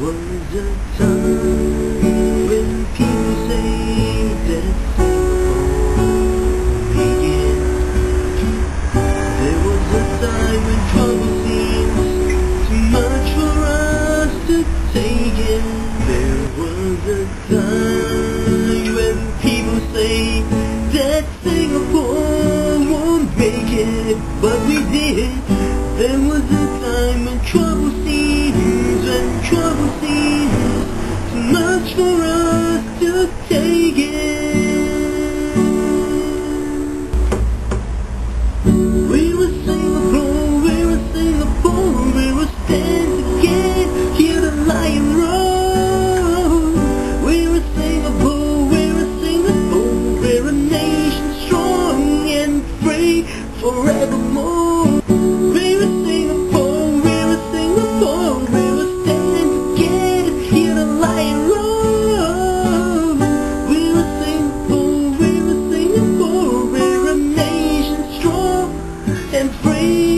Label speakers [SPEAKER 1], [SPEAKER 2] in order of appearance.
[SPEAKER 1] was a time when people say that began. There was a time when trouble seemed too much for us to take in. There was a time when people say that Singapore won't make it, but we did. There was a time when trouble seems, much for us to take it. We were Singapore, we were Singapore, we were stand again, hear the lion roar. We were Singapore, we were Singapore, we're a nation strong and free forevermore. breathe.